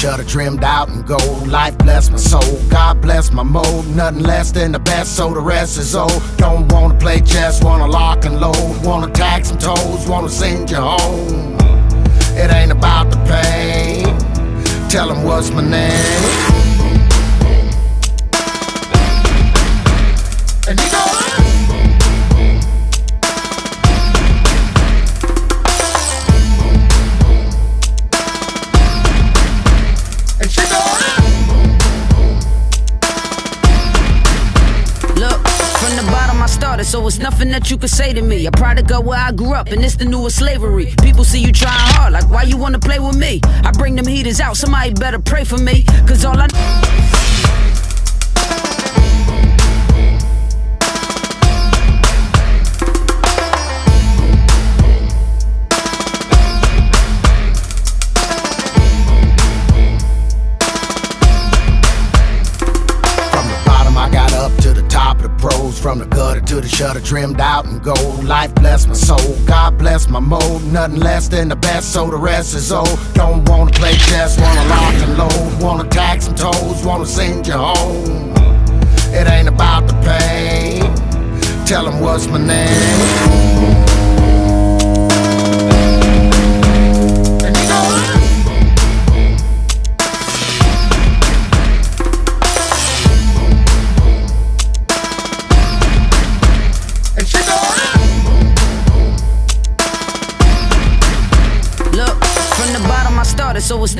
shutter trimmed out and gold. Life bless my soul, God bless my mode. Nothing less than the best, so the rest is old. Don't wanna play chess, wanna lock and load. Wanna tag some toes, wanna send you home. It ain't about the pain. Tell them what's my name. So it's nothing that you can say to me. A product of where I grew up, and it's the newest slavery. People see you trying hard, like why you wanna play with me? I bring them heaters out, somebody better pray for me, cause all I From the shutter, trimmed out and gold. Life bless my soul, God bless my mode. Nothing less than the best, so the rest is old. Don't wanna play chess, wanna lock and load. Wanna tag some toes, wanna send you home. It ain't about the pain. Tell them what's my name.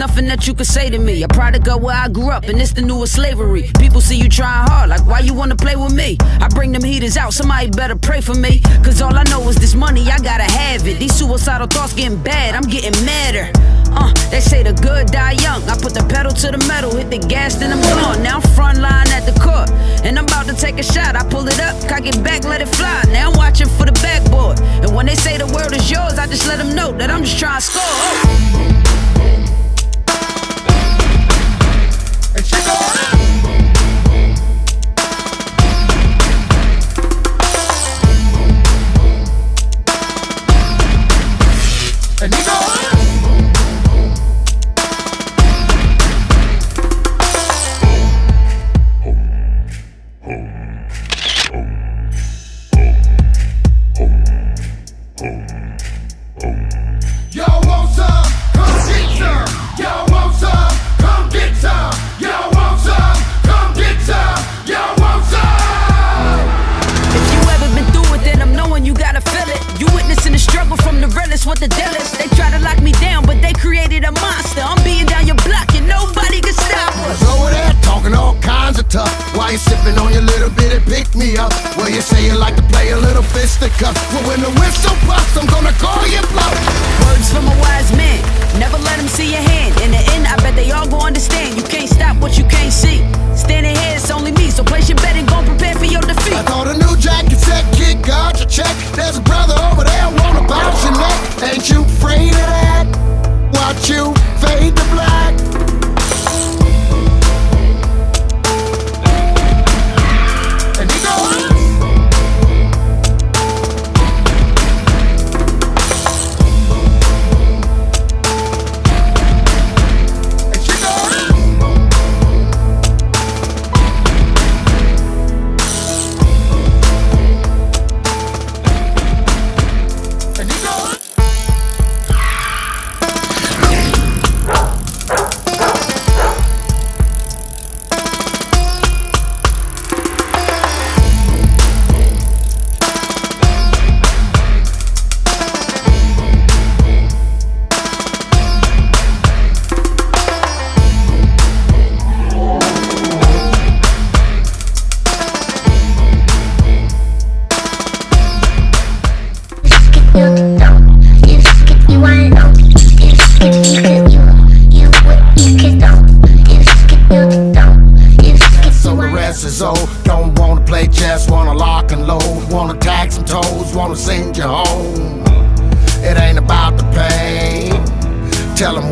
Nothing that you can say to me. A product of where I grew up, and it's the newest slavery. People see you trying hard, like why you wanna play with me? I bring them heaters out, somebody better pray for me. Cause all I know is this money, I gotta have it. These suicidal thoughts getting bad, I'm getting madder. Uh, they say the good die young. I put the pedal to the metal, hit the gas, then I'm gone. Now I'm front line at the court, and I'm about to take a shot. I pull it up, cock it back, let it fly. Now I'm watching for the backboard. And when they say the world is yours, I just let them know that I'm just trying to score. Oh. What the deal is. They try to lock me down, but they created a monster. I'm being down your block and nobody can stop us. Over there, talking all kinds of tough. Why you sipping on your little bit and pick me up? Well, you say you like to play a little fisticuff. but when the whistle pops, I'm gonna call you bluff. Words from a wise man. Never let them see your hand. In the end, I bet they all gon' understand. You can't stop what you can't see. Standing here, it's only me. So place your bet and go prepare for your defeat. I thought I knew.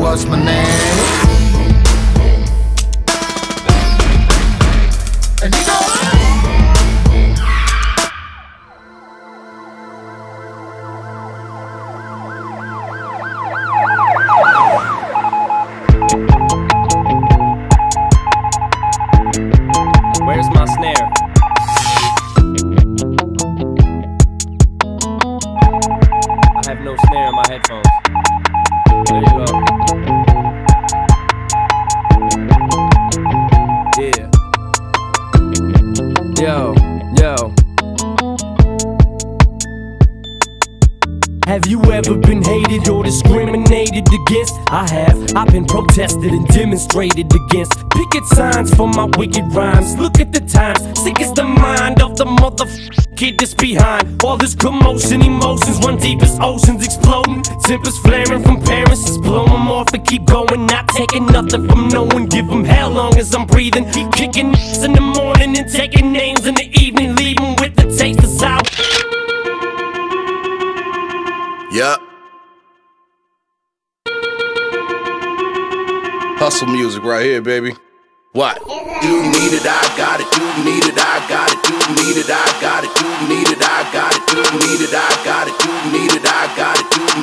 what's my name? Yo, yo. Have you ever been hated or discriminated against? I have. I've been protested and demonstrated against. Picket signs for my wicked rhymes. Look at the times. Sick is the mind of the motherfucker kid that's behind all this commotion. Emotions run deep as oceans exploding. Tempers flaring from parents. Just blow them off and keep going. Not taking nothing from no one. Give them hell long as I'm breathing. Keep kicking in the morning and taking names in the evening. Leaving with the taste of sour. Yup. Hustle music right here, baby. What? You need it, I got it. You need it, I got it. You need it, I got it. You need it, I got it. You need it, I got it. You need it, I got it. You